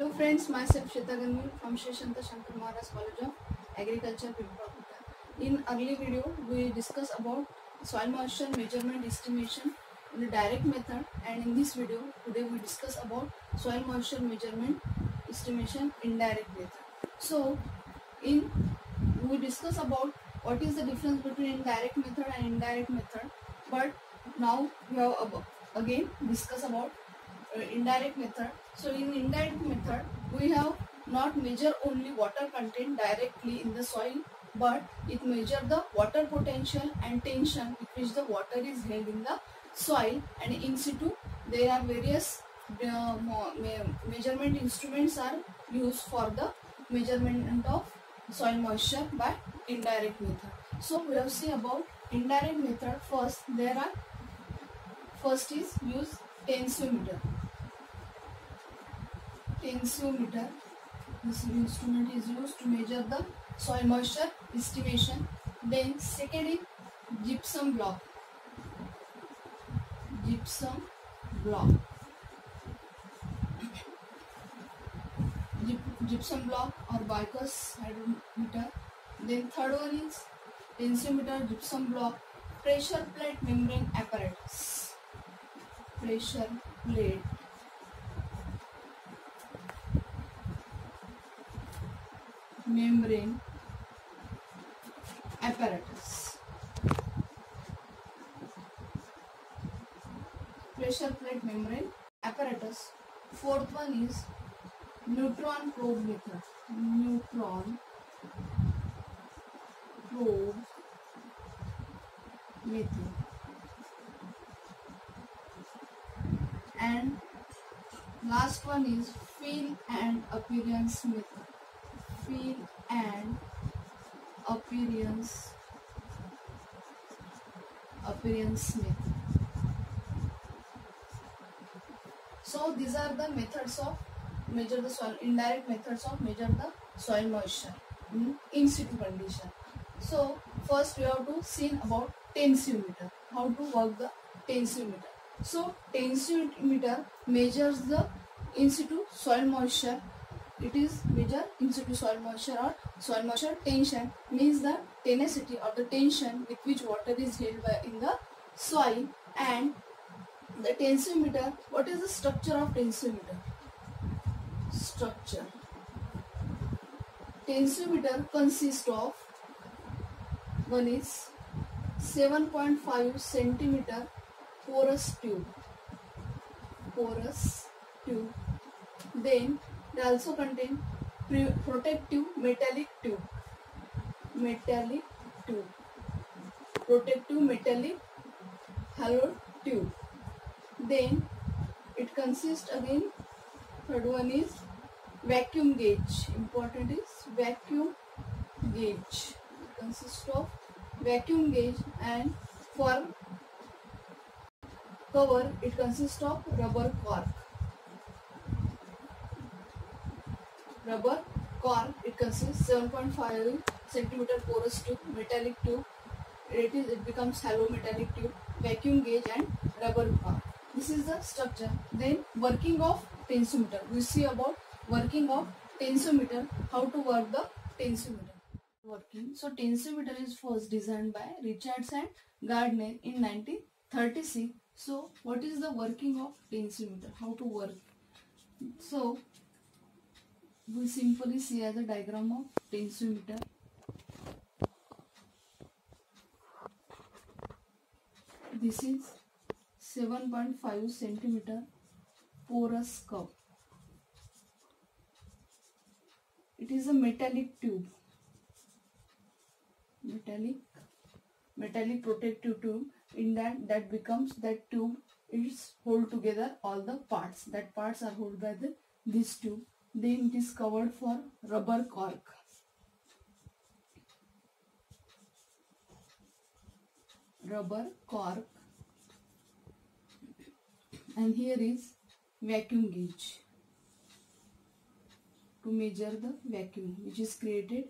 Hello friends, myself Shweta Gangur from Sri Shankar Maharaj College of Agriculture, Pimpalkhuta. In early video, we discuss about soil moisture measurement estimation in the direct method and in this video, today we discuss about soil moisture measurement estimation indirect method. So, in we discuss about what is the difference between indirect method and indirect method but now we have again discuss about uh, indirect method. So in indirect method we have not measure only water content directly in the soil but it measure the water potential and tension with which the water is held in the soil. And in situ there are various uh, measurement instruments are used for the measurement of soil moisture by indirect method. So we have see about indirect method. First there are first is use tensiometer tensiometer this instrument is use to measure the soil moisture estimation then second is gypsum block gypsum block gypsum block और Bouyoucos hydrometer then third one is meter gypsum block pressure plate membrane apparatus pressure plate membrane apparatus. Pressure plate membrane apparatus. Fourth one is neutron probe meter neutron probe meter And last one is feel and appearance method feel and appearance appearance method so these are the methods of measure the soil indirect methods of measure the soil moisture in in situ condition. So first we have to see about tensiometer how to work the tensiometer so tensiometer measures the in situ soil moisture. It is measure in situ soil moisture or soil moisture tension means the tenacity or the tension with which water is held by in the soil and the tensiometer what is the structure of tensiometer structure. Tensiometer consists of one is 7.5 centimeter porous tube porous tube then they also contain protective metallic tube. Metallic tube. Protective metallic hollow tube. Then it consists again. Third one is vacuum gauge. Important is vacuum gauge. It consists of vacuum gauge and for cover it consists of rubber cork. rubber cork it consists 7.5 centimeter porous tube metallic tube. It is it becomes hollow metallic tube vacuum gauge and rubber cork. This is the structure. Then working of tensiometer. We see about working of tensiometer how to work the tensiometer. Working. So tensiometer is first designed by richards and gardner in 1936 so what is the working of tensiometer how to work so we simply see as a diagram of tensiometer. This is 7.5 centimeter porous cup. It is a metallic tube. Metallic metallic protective tube in that that becomes that tube is hold together all the parts. That parts are held by the this tube. Then it is covered for rubber cork. Rubber cork. And here is vacuum gauge. To measure the vacuum which is created.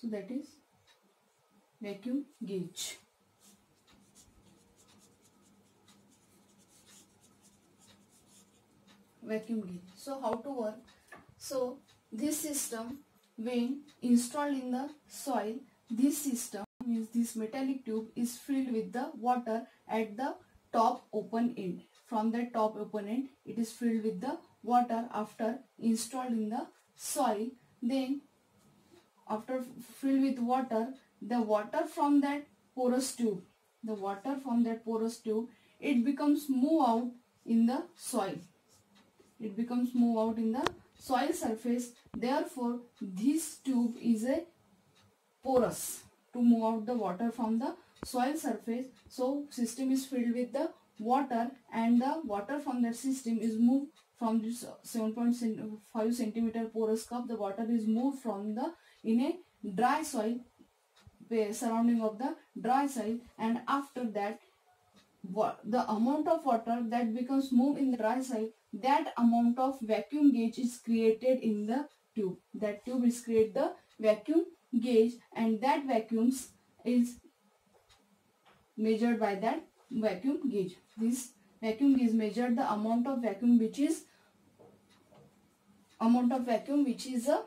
So that is vacuum gauge vacuum gauge. So how to work? So this system when installed in the soil, this system means this metallic tube is filled with the water at the top open end. From the top open end, it is filled with the water after installed in the soil. Then after filled with water, the water from that porous tube, the water from that porous tube, it becomes move out in the soil. It becomes move out in the soil surface. Therefore, this tube is a porous to move out the water from the soil surface. So, system is filled with the water and the water from that system is moved from this 7.5 centimeter porous cup. The water is moved from the in a dry soil surrounding of the dry soil and after that the amount of water that becomes moved in the dry soil that amount of vacuum gauge is created in the tube. That tube is create the vacuum gauge and that vacuums is measured by that vacuum gauge. This vacuum gauge measured the amount of vacuum which is amount of vacuum which is uh,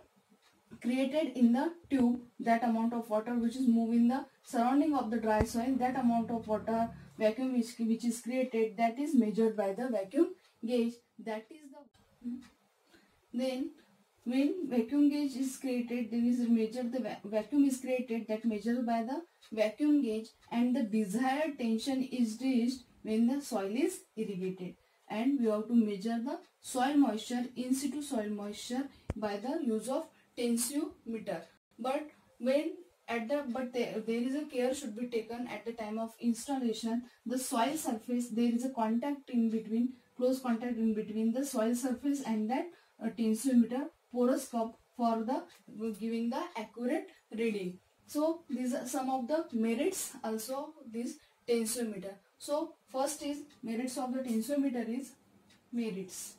created in the tube that amount of water which is moving the surrounding of the dry soil that amount of water vacuum which, which is created that is measured by the vacuum gauge that is the hmm. then when vacuum gauge is created then is measured the va vacuum is created that measured by the vacuum gauge and the desired tension is reached when the soil is irrigated. And we have to measure the soil moisture in situ soil moisture by the use of tensiometer but when at the but there, there is a care should be taken at the time of installation. The soil surface there is a contact in between close contact in between the soil surface and that uh, tensiometer porous cup for the giving the accurate reading. So these are some of the merits also this tensiometer so first is merits of the tensiometer is merits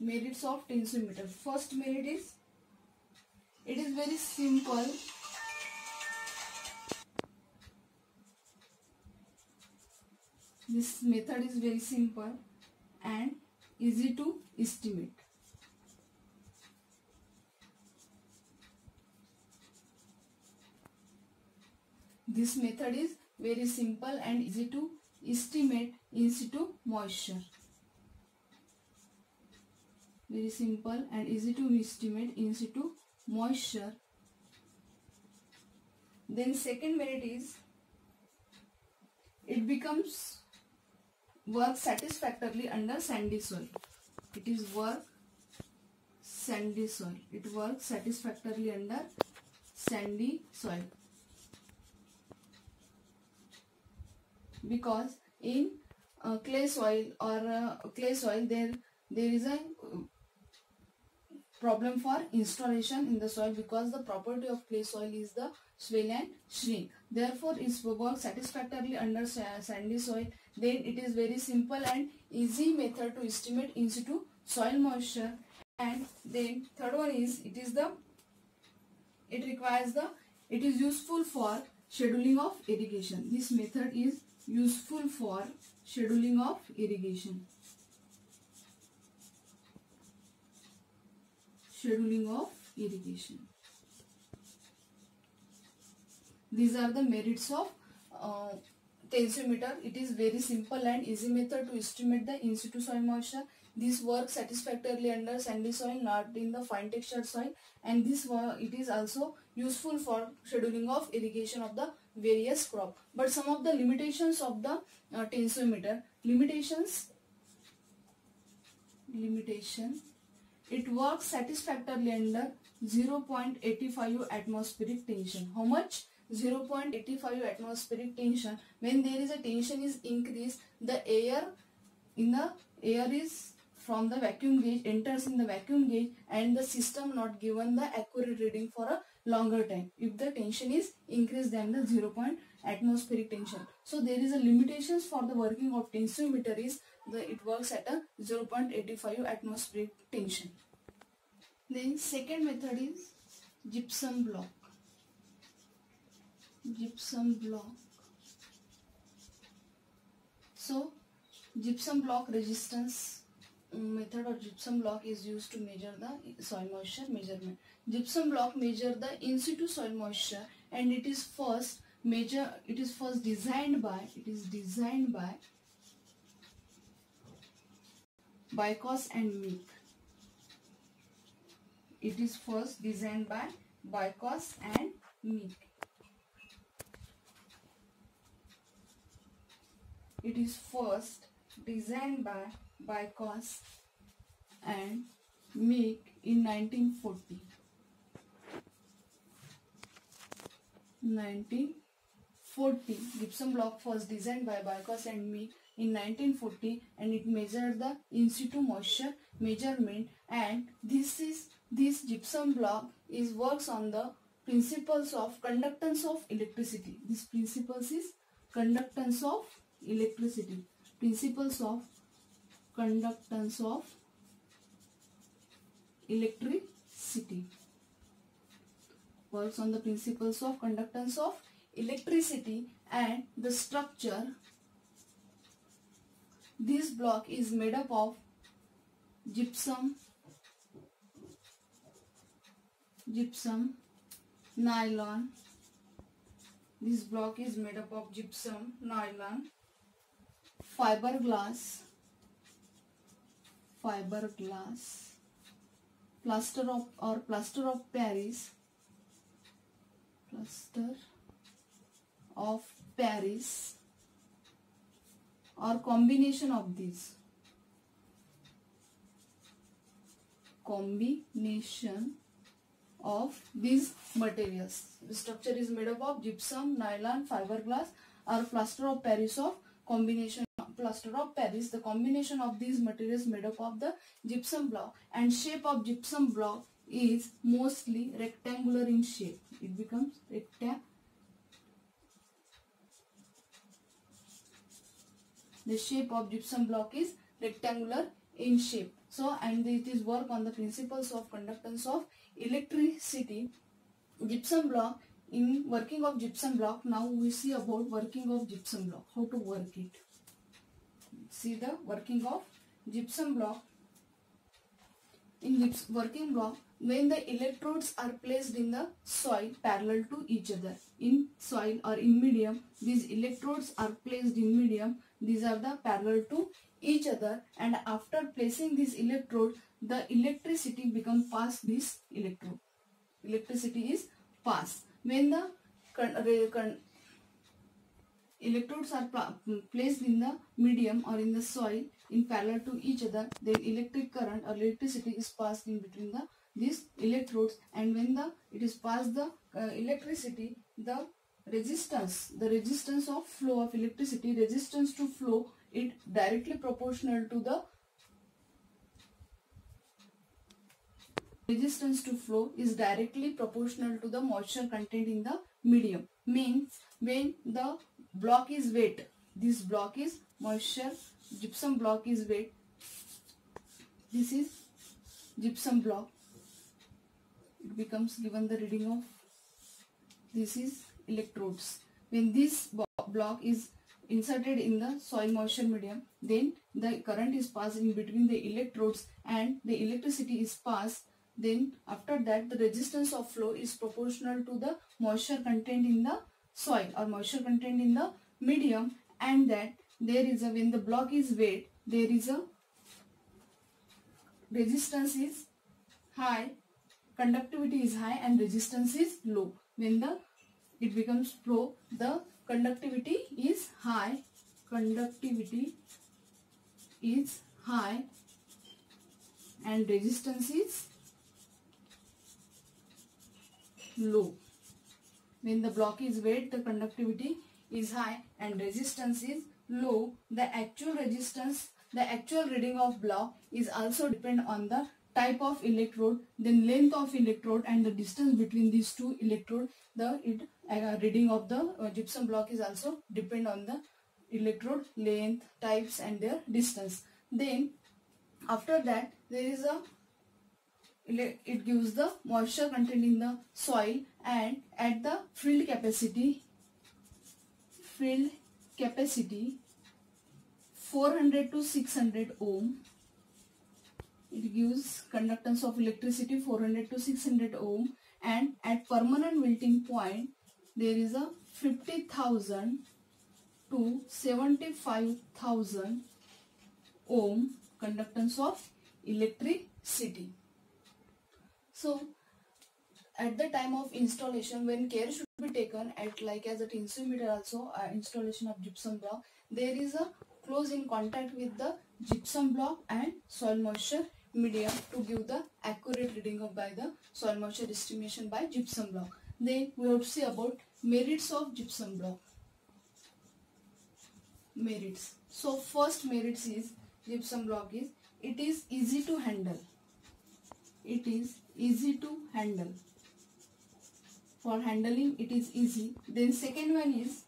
merits of tensiometer first merit is it is very simple this method is very simple and easy to estimate this method is very simple and easy to estimate in situ moisture very simple and easy to estimate in situ moisture. Then second merit is it becomes work satisfactorily under sandy soil. It is work sandy soil. It works satisfactorily under sandy soil. Because in uh, clay soil or uh, clay soil there there is a problem for installation in the soil because the property of clay soil is the swell and shrink. Therefore, it works satisfactorily under sandy soil. Then it is very simple and easy method to estimate in situ soil moisture. And then third one is it is the it requires the it is useful for scheduling of irrigation. This method is useful for scheduling of irrigation. Scheduling of irrigation. These are the merits of uh, tensiometer. It is very simple and easy method to estimate the in situ soil moisture. This works satisfactorily under sandy soil, not in the fine textured soil. And this it is also useful for scheduling of irrigation of the various crop. But some of the limitations of the uh, tensiometer, limitations, limitation it works satisfactorily under 0.85 atmospheric tension. How much? 0.85 atmospheric tension. When there is a tension is increased, the air in the air is from the vacuum gauge enters in the vacuum gauge and the system not given the accurate reading for a longer time if the tension is increased than the 0. atmospheric tension. So there is a limitations for the working of tensiometer is the, it works at a 0.85 atmospheric tension. Then second method is gypsum block. Gypsum block. So gypsum block resistance mm, method of gypsum block is used to measure the soil moisture measurement. Gypsum block measure the in situ soil moisture and it is first measure it is first designed by it is designed by Bouyoucos and Meek. It is first designed by Bouyoucos and Meek. It is first designed by Bouyoucos and Meek in 1940. 1940 gypsum block was designed by Bouyoucos and Meek in 1940 and it measured the in situ moisture measurement and this is this gypsum block is works on the principles of conductance of electricity. This principles is conductance of electricity. Principles of conductance of electricity. Works on the principles of conductance of electricity and the structure this block is made up of gypsum gypsum nylon. This block is made up of gypsum nylon fiberglass fiberglass plaster of or plaster of paris plaster of paris or combination of these? Combination of these materials. The structure is made up of gypsum nylon fiberglass or plaster of paris of combination plaster of paris. The combination of these materials made up of the gypsum block and shape of gypsum block is mostly rectangular in shape. It becomes rectangular the shape of gypsum block is rectangular in shape. So and it is work on the principles of conductance of electricity. Gypsum block in working of gypsum block now we see about working of gypsum block how to work it. See the working of gypsum block. In gyps working block when the electrodes are placed in the soil parallel to each other in soil or in medium these electrodes are placed in medium these are the parallel to each other. And after placing this electrode the electricity become past this electrode. Electricity is passed when the electrodes are placed in the medium or in the soil in parallel to each other then electric current or electricity is passed in between the these electrodes. And when the it is passed the uh, electricity the resistance the resistance of flow of electricity resistance to flow it directly proportional to the resistance to flow is directly proportional to the moisture contained in the medium. Means when the block is wet this block is moisture gypsum block is wet this is gypsum block it becomes given the reading of this is electrodes. When this block is inserted in the soil moisture medium, then the current is passed in between the electrodes and the electricity is passed. Then after that the resistance of flow is proportional to the moisture contained in the soil or moisture contained in the medium and that there is a when the block is wet there is a resistance is high conductivity is high and resistance is low when the it becomes flow the conductivity is high. Conductivity is high. And resistance is low. When the block is wet the conductivity is high and resistance is low. The actual resistance the actual reading of block is also depend on the type of electrode then length of electrode and the distance between these two electrode the it, reading of the uh, gypsum block is also depend on the electrode length types and their distance. Then after that there is a it gives the moisture content in the soil and at the field capacity field capacity 400 to 600 ohm. It gives conductance of electricity 400 to 600 ohm and at permanent wilting point there is a 50,000 to 75,000 ohm conductance of electricity. So at the time of installation when care should be taken at like as a tensiometer also uh, installation of gypsum block there is a close in contact with the gypsum block and soil moisture medium to give the accurate reading of by the soil moisture estimation by gypsum block then we have to see about merits of gypsum block. Merits. So first merits is gypsum block is it is easy to handle. It is easy to handle. For handling it is easy. Then second one is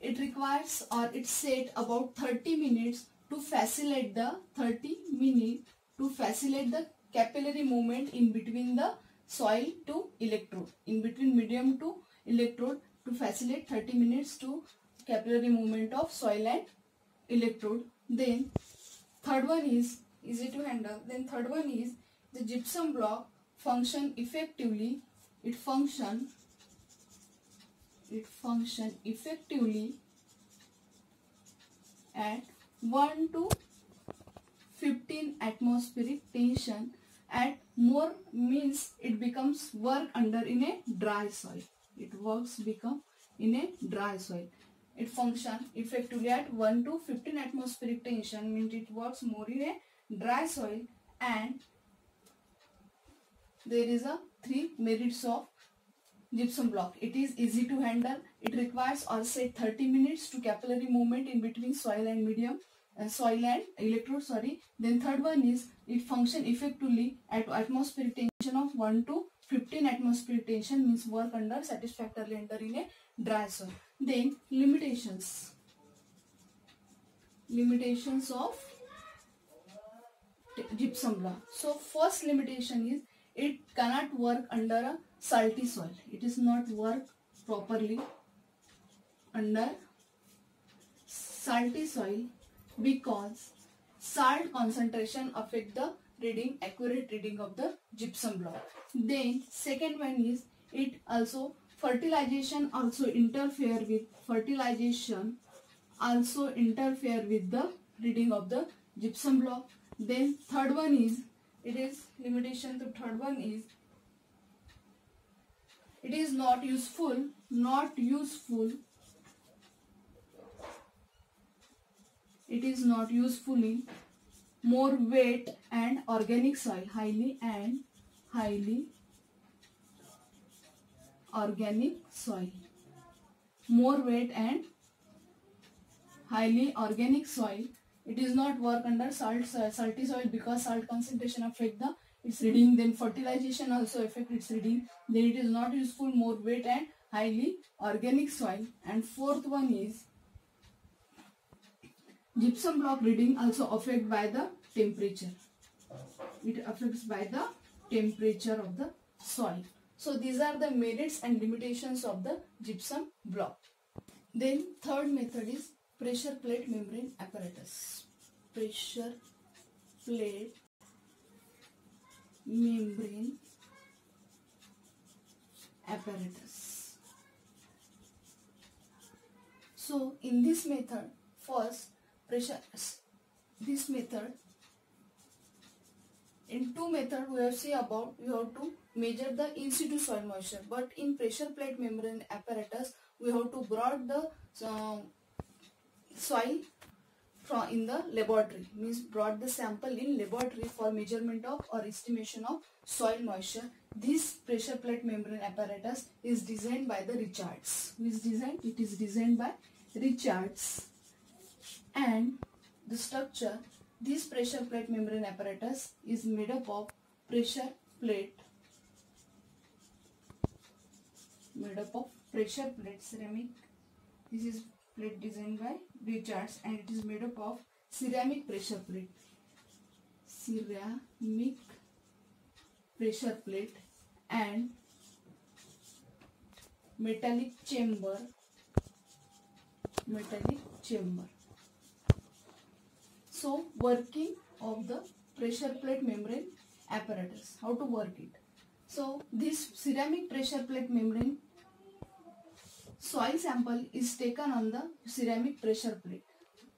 it requires or it set about 30 minutes to facilitate the 30 minute to facilitate the capillary movement in between the soil to electrode in between medium to electrode to facilitate 30 minutes to capillary movement of soil and electrode. Then third one is easy to handle. Then third one is the gypsum block function effectively it function it function effectively at 1 to 15 atmospheric tension at more means it becomes work under in a dry soil it works become in a dry soil it function effectively at 1 to 15 atmospheric tension means it works more in a dry soil and there is a three merits of gypsum block. It is easy to handle. It requires or say 30 minutes to capillary movement in between soil and medium. Uh, soil and electrode sorry. Then third one is it function effectively at atmospheric tension of 1 to 15 atmospheric tension means work under satisfactorily under in a dry soil. Then limitations. Limitations of gypsum block so first limitation is it cannot work under a salty soil. It is not work properly under salty soil because salt concentration affect the reading accurate reading of the gypsum block. Then second one is it also fertilization also interfere with fertilization also interfere with the reading of the gypsum block. Then third one is it is limitation the third one is it is not useful not useful it is not useful in more wet and organic soil highly and highly organic soil more wet and highly organic soil it is not work under salt salty soil because salt concentration affect the its reading. Then fertilization also affect its reading. Then it is not useful more wet and highly organic soil. And fourth one is gypsum block reading also affect by the temperature. It affects by the temperature of the soil. So these are the merits and limitations of the gypsum block. Then third method is pressure plate membrane apparatus pressure plate membrane apparatus so in this method first pressure. This method in two method we have see about we have to measure the in situ soil moisture. But in pressure plate membrane apparatus we have to brought the uh, soil from in the laboratory. Means brought the sample in laboratory for measurement of or estimation of soil moisture. This pressure plate membrane apparatus is designed by the Richards. Who is designed it is designed by Richards and the structure this pressure plate membrane apparatus is made up of pressure plate made up of pressure plate ceramic this is plate designed by Richards and it is made up of ceramic pressure plate. Ceramic pressure plate and metallic chamber metallic chamber so working of the pressure plate membrane apparatus. How to work it. So this ceramic pressure plate membrane soil sample is taken on the ceramic pressure plate.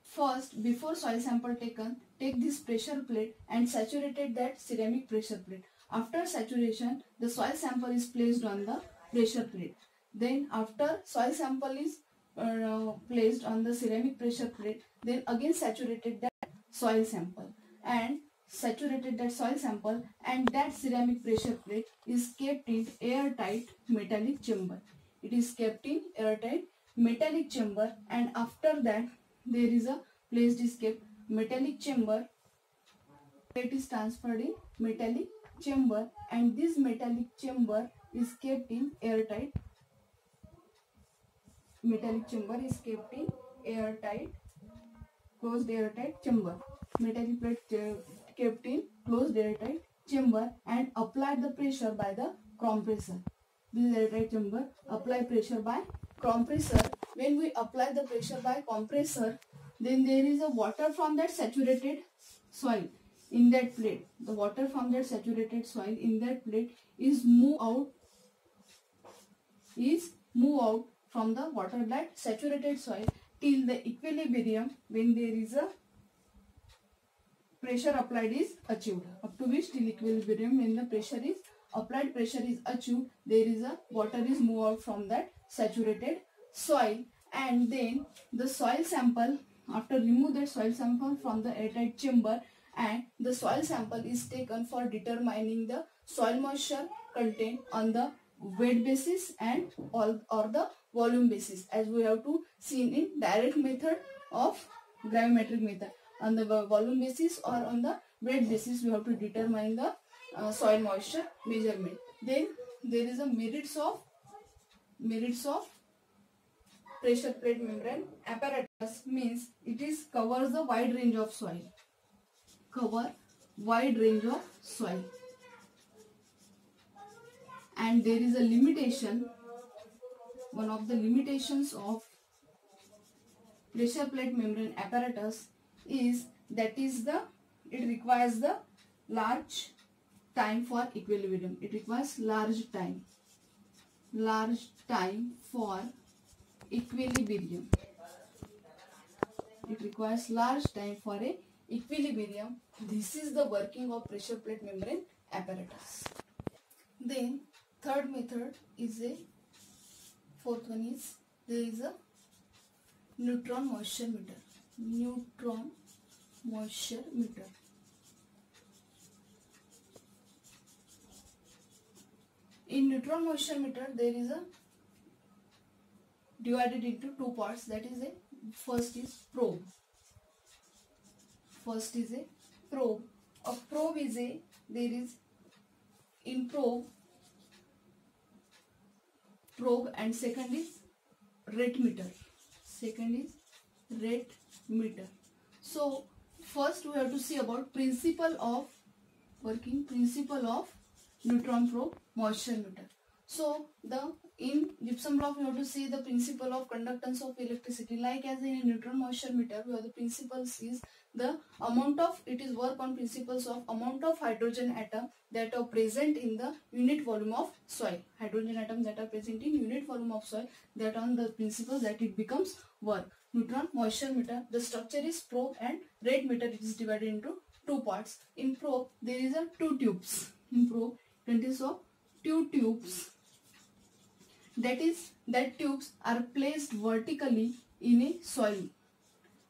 First, before soil sample taken, take this pressure plate and saturated that ceramic pressure plate. After saturation, the soil sample is placed on the pressure plate. Then after soil sample is uh, placed on the ceramic pressure plate, then again saturated that soil sample and saturated that soil sample and that ceramic pressure plate is kept in airtight metallic chamber. It is kept in airtight metallic chamber and after that there is a placed is kept metallic chamber it is transferred in metallic chamber and this metallic chamber is kept in airtight metallic chamber is kept in airtight closed airtight chamber. Metallic plate uh, kept in closed airtight chamber and applied the pressure by the compressor. This airtight chamber. Apply pressure by compressor. When we apply the pressure by compressor then there is a water from that saturated soil in that plate. The water from that saturated soil in that plate is move out is move out from the water that saturated soil till the equilibrium when there is a pressure applied is achieved. Up to which till equilibrium when the pressure is applied pressure is achieved there is a water is moved out from that saturated soil. And then the soil sample after remove that soil sample from the airtight chamber and the soil sample is taken for determining the soil moisture content on the weight basis and all or the volume basis as we have to see in direct method of gravimetric method. On the volume basis or on the weight basis we have to determine the uh, soil moisture measurement. Then there is a merits of merits of pressure plate membrane apparatus means it is covers the wide range of soil. Cover wide range of soil and there is a limitation one of the limitations of pressure plate membrane apparatus is that is the it requires the large time for equilibrium. It requires large time large time for equilibrium. It requires large time for a equilibrium. This is the working of pressure plate membrane apparatus. Then third method is a fourth one is there is a neutron moisture meter. Neutron moisture meter. In neutron moisture meter there is a divided into two parts. That is a first is probe. First is a probe. A probe is a there is in probe probe and second is rate meter. Second is rate meter. So first we have to see about principle of working principle of neutron probe moisture meter so the in gypsum block you have to see the principle of conductance of electricity. Like as in a neutron moisture meter we have the principles is the amount of it is work on principles of amount of hydrogen atom that are present in the unit volume of soil. Hydrogen atom that are present in unit volume of soil that on the principle that it becomes work. Neutron moisture meter the structure is probe and rate meter it is divided into two parts. In probe there is a two tubes. In probe consists of two tubes that is that tubes are placed vertically in a soil.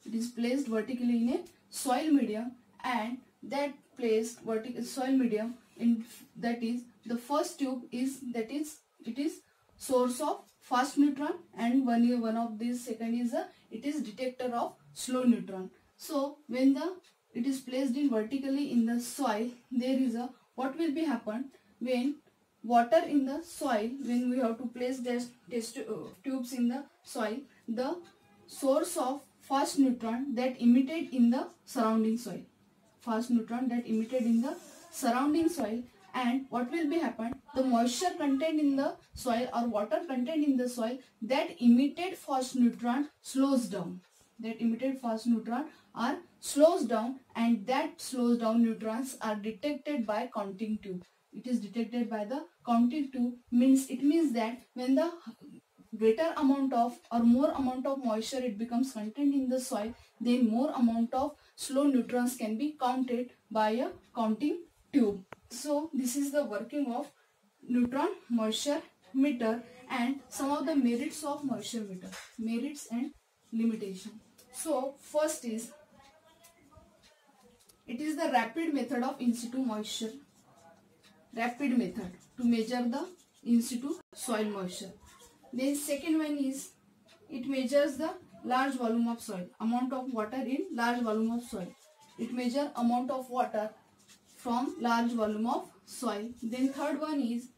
It is placed vertically in a soil medium and that placed vertical soil medium in that is the first tube is that is it is source of fast neutron and one one of these second is a it is detector of slow neutron. So when the it is placed in vertically in the soil there is a what will be happen when water in the soil when we have to place the test uh, tubes in the soil the source of fast neutron that emitted in the surrounding soil. Fast neutron that emitted in the surrounding soil and what will be happen? The moisture contained in the soil or water contained in the soil that emitted fast neutron slows down. That emitted fast neutron are slows down and that slows down neutrons are detected by counting tube it is detected by the counting tube means it means that when the greater amount of or more amount of moisture it becomes contained in the soil then more amount of slow neutrons can be counted by a counting tube. So this is the working of neutron moisture meter and some of the merits of moisture meter merits and limitation. So first is it is the rapid method of in situ moisture rapid method to measure the in situ soil moisture. Then second one is it measures the large volume of soil amount of water in large volume of soil. It measure amount of water from large volume of soil. Then third one is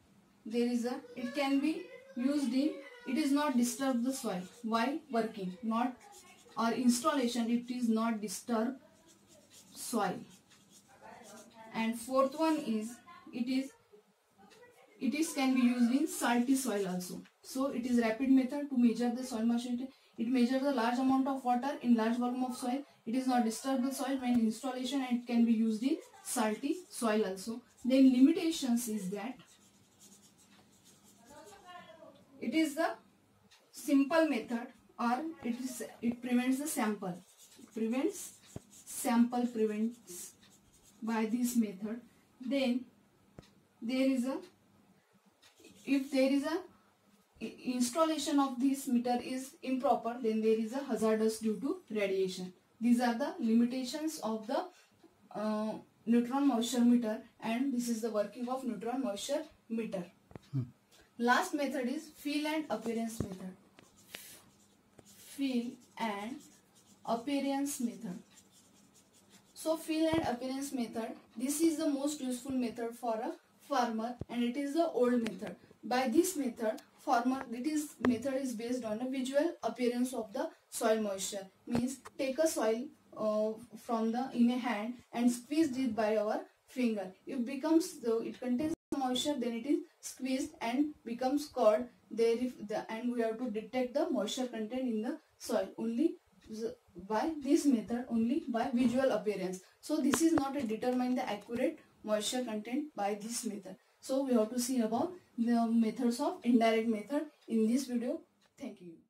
there is a it can be used in it is not disturb the soil while working not or installation it is not disturb soil. And fourth one is it is it is can be used in salty soil also. So it is rapid method to measure the soil moisture it measures a large amount of water in large volume of soil. It is not disturb the soil when installation and it can be used in salty soil also. Then limitations is that it is the simple method or it is it prevents the sample. It prevents sample prevents by this method. Then there is a if there is a installation of this meter is improper then there is a hazardous due to radiation these are the limitations of the uh, neutron moisture meter and this is the working of neutron moisture meter Last method is feel and appearance method. Feel and appearance method. So feel and appearance method, this is the most useful method for a farmer and it is the old method. By this method, farmer, it is method is based on a visual appearance of the soil moisture. Means take a soil uh, from the in a hand and squeeze it by our finger. It becomes, though it contains moisture then it is squeezed and becomes curd there if the and we have to detect the moisture content in the soil only by this method only by visual appearance so this is not a determine the accurate moisture content by this method. So we have to see about the methods of indirect method in this video. Thank you